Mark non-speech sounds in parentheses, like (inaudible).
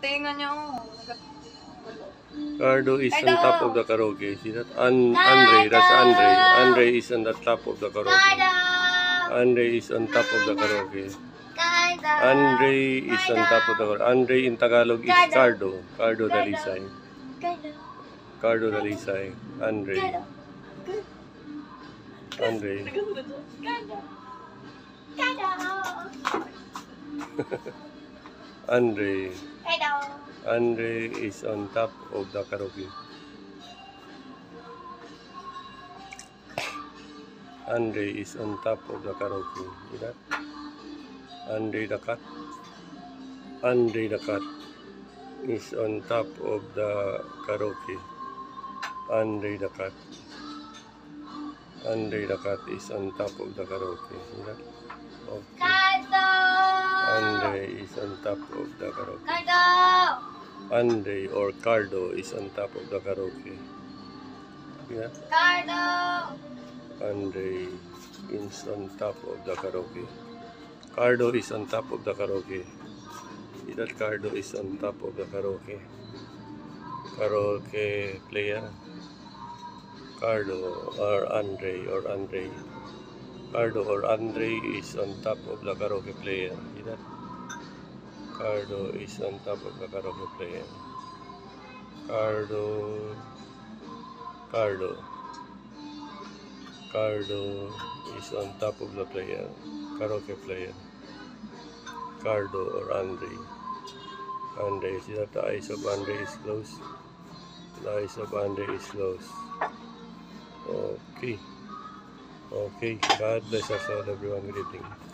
Tingnan niyo, oh. Cardo is on top of the karaoke. See that? An Andre, that's Andre. Andre is on the top of the karaoke. Andre is on top of the karaoke. Andre is on top of the karaoke. Andre in Tagalog is Cardo. Cardo Dalisay. Cardo! Dalisay. Andre. Andre. Cardo! Cardo! (laughs) Andre. Cardo! Andre is on top of the karaoke. Andre is on top of the karaoke. See that? Andre the cat. Andre the cat is on top of the karaoke. Andre the cat. Andre the cat is on top of the karaoke. See that? Okay. Top of the karaoke. Cardo! Andre or Cardo is on top of the karaoke. Yeah, Cardo! Andre is on top of the karaoke. Cardo is on top of the karaoke. That Cardo is on top of the karaoke. Karaoke player. Cardo or Andre or Andre. Cardo or Andre is on top of the karaoke player. See that? Cardo is on top of the karaoke player. Cardo. Cardo. Cardo is on top of the player. Karaoke player. Cardo or Andre. Andre. See that the eyes of Andre is closed? The eyes of Andre is closed. Okay. Okay. God bless us all everyone. Good evening.